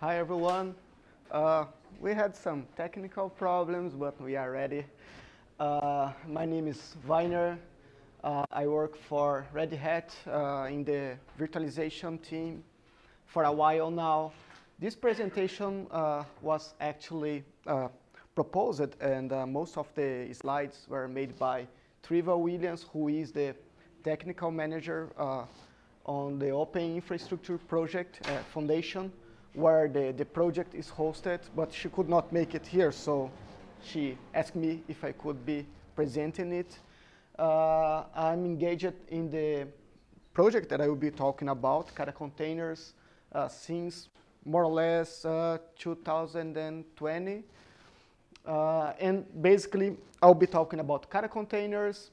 Hi everyone. Uh, we had some technical problems, but we are ready. Uh, my name is Wainer. Uh, I work for Red Hat uh, in the virtualization team for a while now. This presentation uh, was actually uh, proposed and most of the slides were made by Treva Williams, who is the technical manager on the Open Infrastructure Project Foundation, where the, the project is hosted, but she could not make it here, so she asked me if I could be presenting it. Uh, I'm engaged in the project that I will be talking about, Kata containers, uh, since more or less uh, 2020. Uh, and basically, I'll be talking about Kata containers,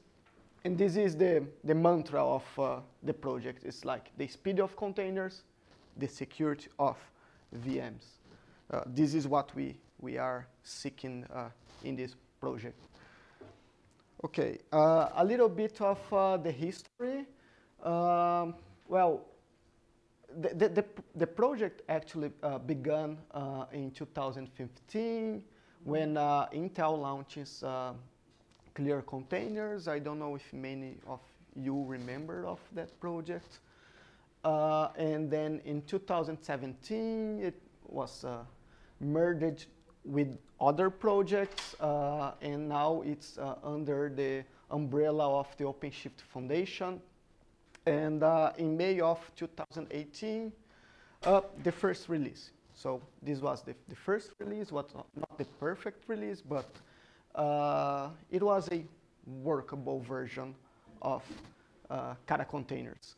and this is the, the mantra of uh, the project. It's like the speed of containers, the security of VMs. Uh, this is what we, we are seeking uh, in this project. Okay, uh, a little bit of uh, the history. Um, well, the, the, the, the, project actually uh, began in 2015 when Intel launches clear containers. I don't know if many of you remember of that project. Uh, and then in 2017, it was uh, merged with other projects, uh, and now it's uh, under the umbrella of the OpenShift Foundation. And uh, in May of 2018, uh, the first release. So this was the, the first release, was not the perfect release, but it was a workable version of uh, Kata containers.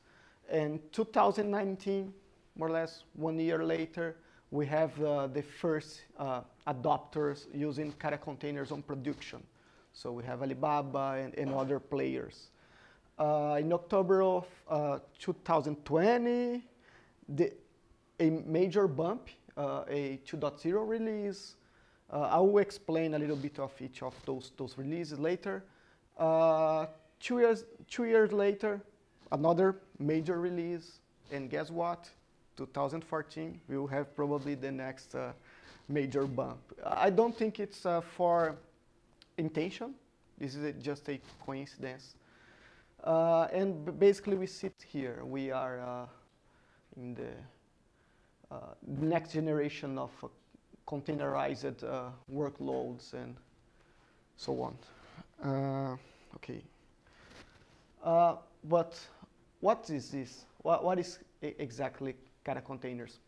In 2019, more or less one year later, we have uh, the first uh, adopters using Kata containers on production. So we have Alibaba and, and other players. Uh, in October of uh, 2020, the, a major bump, uh, a 2.0 release, uh, I will explain a little bit of each of those, those releases later. Two, years, two years later, another major release, and guess what? 2014, we will have probably the next uh, major bump. I don't think it's uh, for intention. This is a, just a coincidence. Uh, and basically we sit here. We are uh, in the next generation of containerized uh, workloads and so on. Uh, okay. Uh, but what is this? what, what is exactly Kata containers?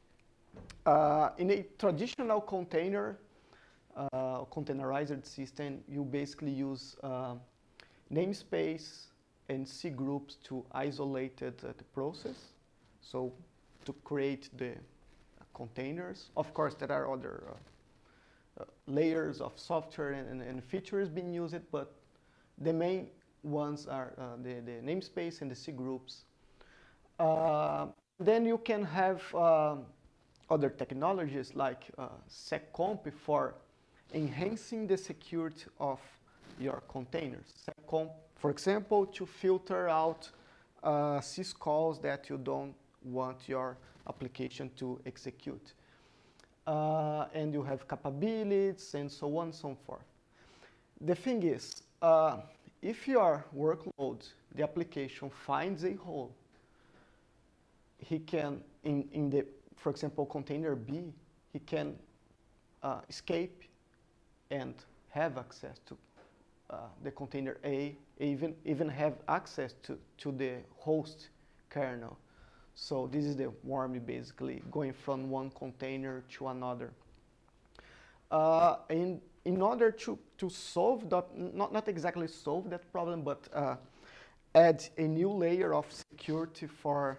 Uh, in a traditional container, uh, containerized system, you basically use uh, namespace and cgroups to isolate the process. So to create the containers. Of course, there are other uh, uh, layers of software and, and, and, features being used, but the main ones are uh, the, the namespace and the cgroups. Uh, then you can have uh, other technologies like uh, seccomp for enhancing the security of your containers. Seccomp, for example, to filter out syscalls that you don't want your application to execute. Uh, and you have capabilities and so on and so forth. The thing is, uh, if your workload, the application finds a hole, he can, in, in the, for example, container B, he can uh, escape and have access to uh, the container A, even, even have access to, to the host kernel. So this is the worm basically going from one container to another. Uh, in, in order to, to solve that, not, not exactly solve that problem, but uh, add a new layer of security for,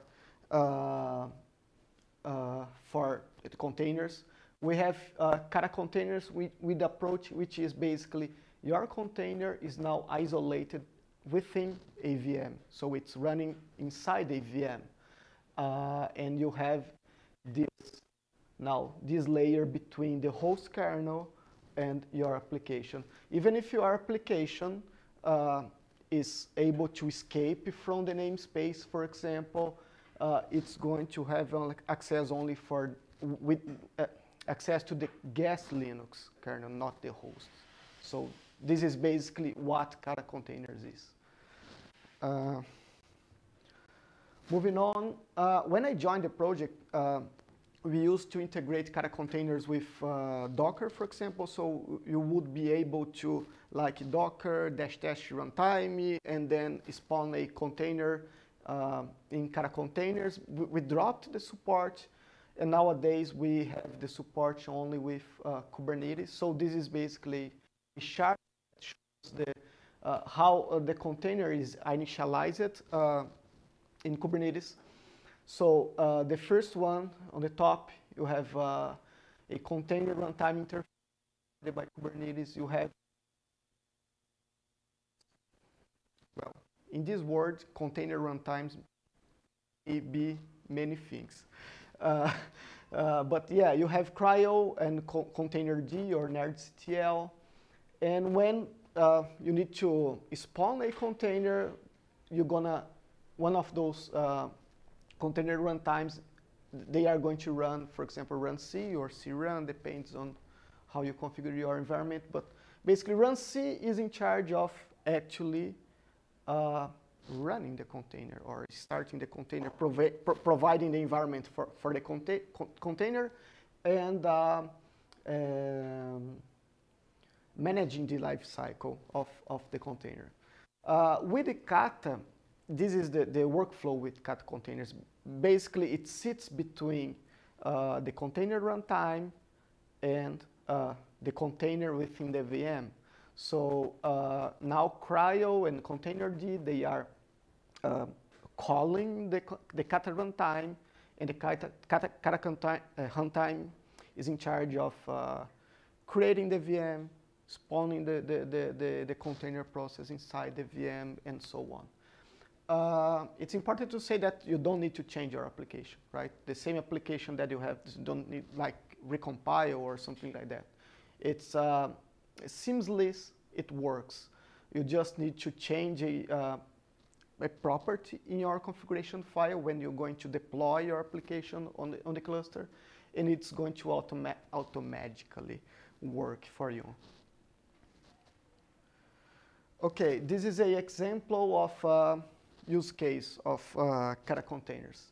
uh, uh for containers, we have uh, Kata containers with, with approach which is basically your container is now isolated within a VM. So it's running inside a VM uh, and you have this now this layer between the host kernel and your application. Even if your application uh, is able to escape from the namespace, for example, uh, it's going to have uh, access only for with, uh, access to the guest Linux kernel, not the host. So this is basically what Kata containers is. Uh, moving on, uh, when I joined the project, we used to integrate Kata containers with uh, Docker, for example, so you would be able to like Docker dash dash runtime and then spawn a container uh, in Kata containers. We, we, dropped the support and nowadays we have the support only with uh, Kubernetes. So this is basically a chart that shows the, uh, how uh, the container is initialized uh, in Kubernetes. So uh, the first one on the top, you have uh, a container runtime interface by Kubernetes. You have, well, in this word, container runtimes may be many things. Uh, uh, but yeah, you have CRI-O and co containerd or nerdctl. And when uh, you need to spawn a container, you're gonna, one of those uh, container runtimes, they are going to run, for example, runc or crun, depends on how you configure your environment. But basically, runc is in charge of actually uh, running the container or starting the container, provi pro providing the environment for, for the conta con container, and uh, um, managing the life cycle of, of the container. Uh, with the Kata, this is the, the workflow with Kata containers. Basically, it sits between uh, the container runtime and uh, the container within the VM. So uh, now CRI-O and containerd, they are uh, calling the, the kata runtime, and the kata, kata uh, runtime is in charge of uh, creating the VM, spawning the, the, the, the, the container process inside the VM, and so on. Uh, it's important to say that you don't need to change your application, right? The same application that you have, don't need like recompile or something like that. It's uh, seamless, it works. You just need to change a, uh, a property in your configuration file when you're going to deploy your application on the, on the cluster, and it's going to automa automatically work for you. Okay, this is an example of uh, use case of uh, Kata containers.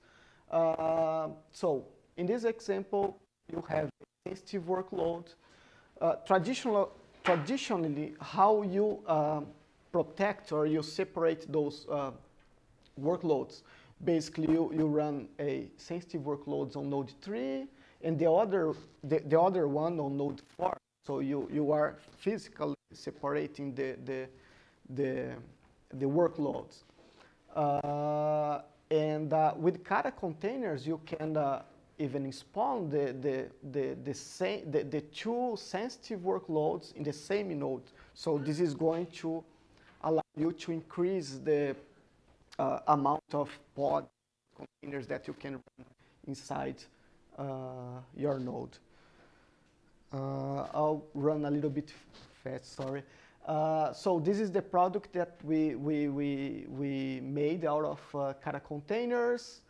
Uh, so in this example, you have a sensitive workload. Uh, traditional, traditionally, how you um, protect or you separate those uh, workloads. Basically, you, you run a sensitive workloads on node 3 and the other, the, the other one on node 4. So you, you are physically separating the, the, the, the workloads. Uh, and uh, with Kata containers, you can uh, even spawn the, the, the, the, same, the, the two sensitive workloads in the same node. So this is going to allow you to increase the uh, amount of pod containers that you can run inside uh, your node. Uh, I'll run a little bit fast, sorry. Uh, so this is the product that we, we, we, we made out of uh, Kata containers.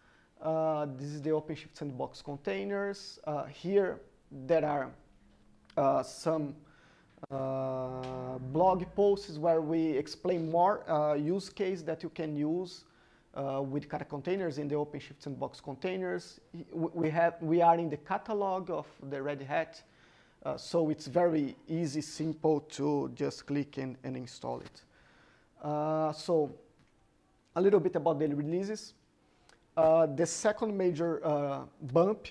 Uh, this is the OpenShift sandbox containers. Uh, here there are uh, some blog posts where we explain more use case that you can use with Kata containers in the OpenShift sandbox containers. We, have, we are in the catalog of the Red Hat uh, so it's very easy, simple to just click and, and install it. Uh, so a little bit about the releases. Uh, the second major uh, bump,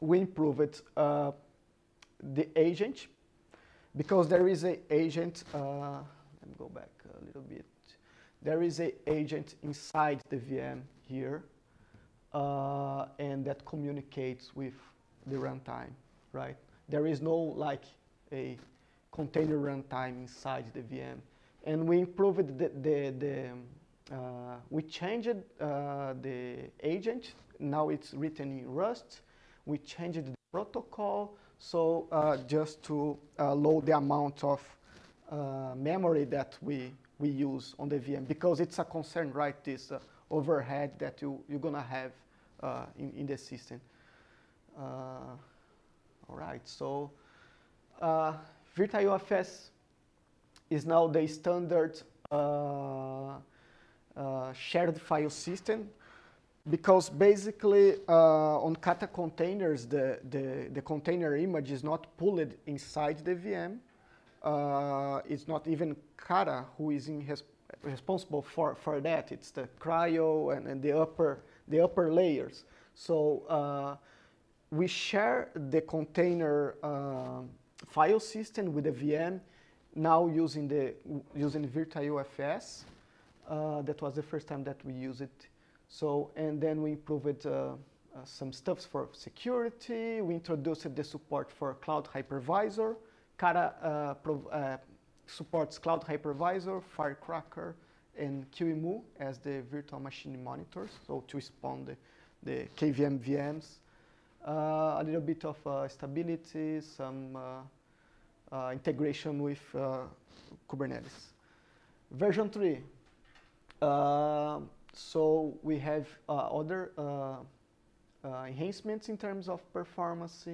we improved uh, the agent because there is an agent, let me go back a little bit. There is an agent inside the VM here and that communicates with the runtime, right? There is no like a container runtime inside the VM. And we improved the, the, the uh, we changed uh, the agent. Now it's written in Rust. We changed the protocol. So uh, just to uh, load the amount of uh, memory that we, we use on the VM because it's a concern, right? This uh, overhead that you, you're gonna have in, in the system. Right? So uh, virtio-fs is now the standard uh, uh, shared file system because basically uh, on Kata containers, the, the, the, container image is not pulled inside the VM. Uh, it's not even Kata who is res responsible for, for that. It's the CRI-O and, and the, upper, the upper layers. So uh, we share the container uh, file system with the VM now using the using virtio-fs. Uh, that was the first time that we used it so, and then we improved uh, uh, some stuffs for security. We introduced the support for Cloud Hypervisor. Kata uh, uh, supports Cloud Hypervisor, Firecracker, and QEMU as the virtual machine monitors, so to spawn the, the KVM VMs. Uh, a little bit of uh, stability, some integration with Kubernetes. Version 3. So we have uh, other uh, uh, enhancements in terms of performance.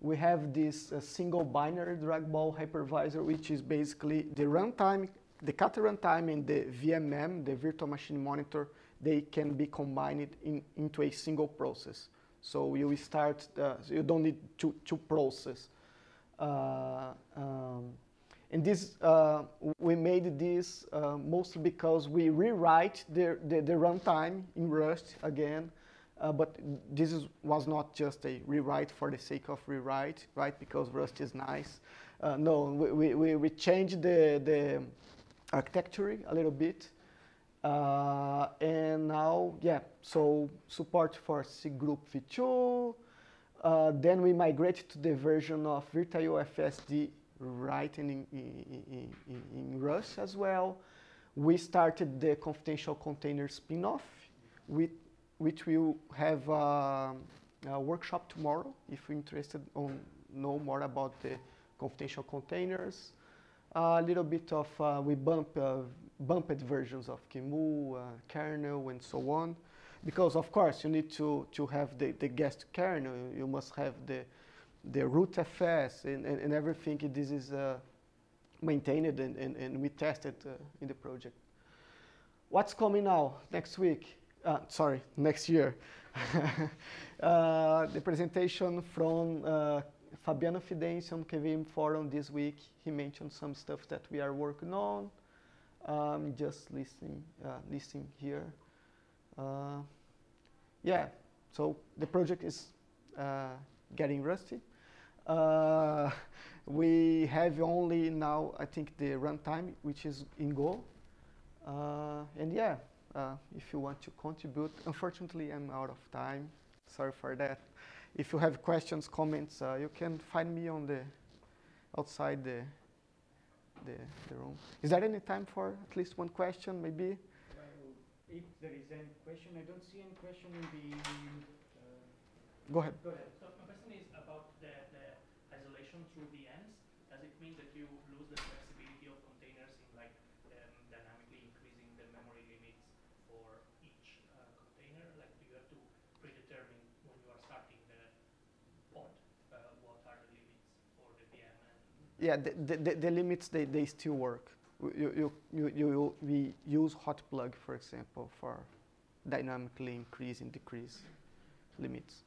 We have this single binary Dragonball hypervisor, which is basically the runtime, the Kata runtime and the VMM, the virtual machine monitor, they can be combined in, into a single process. So you start, uh, you don't need to, to process. Uh, um, and this, uh, we made this uh, mostly because we rewrite the, the, the runtime in Rust again. Uh, but this is, was not just a rewrite for the sake of rewrite, right? Because Rust is nice. Uh, no, we, we, we changed the, the architecture a little bit. Uh, and now, yeah, so support for cgroup v2. Uh, then we migrate to the version of virtiofsd writing in, in, in, in Rust as well. We started the confidential container spin-off, which will have a, a, workshop tomorrow if you're interested on know more about the confidential containers. A little bit of, uh, we bump, uh, bumped versions of QEMU, uh, kernel, and so on. Because of course you need to, to have the, the guest kernel, you must have the, the root FS and, and, and everything this is maintained and, and, and we tested uh, in the project. What's coming now next week? Uh, sorry, next year. Uh, the presentation from Fabiano Fidencio KVM Forum this week. He mentioned some stuff that we are working on. Um, just listening, uh, here. yeah, so the project is getting rusty. Uh, we have only now, I think, the runtime, which is in Go. Uh, and yeah, uh, if you want to contribute, unfortunately, I'm out of time. Sorry for that. If you have questions, comments, uh, you can find me on the outside the, the, the room. Is there any time for at least one question, maybe? if there is any question, I don't see any question in the. Uh, Go ahead. Go ahead. So my question is about the, the isolation through VMs, does it mean that you lose the flexibility of containers in like um, dynamically increasing the memory limits for each uh, container? Like do you have to predetermine when you are starting the pod uh, what are the limits for the VM? Yeah, the, the, the, limits, they, they still work. You, you, you, you, we use hot plug, for example, for dynamically increase and decrease limits.